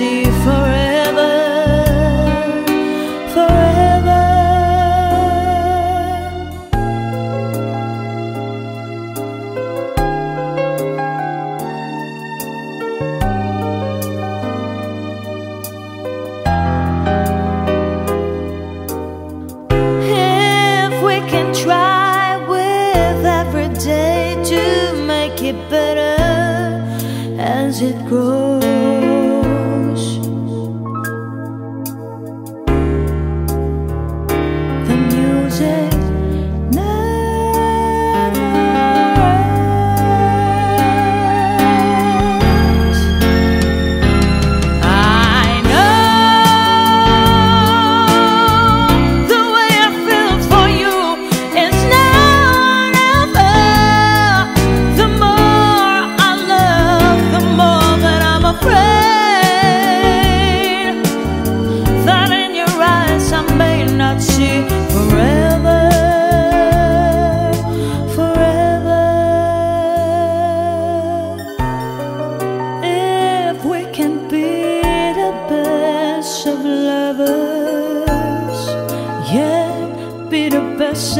forever, forever. If we can try with every day to make it better as it grows lovers, yet be the best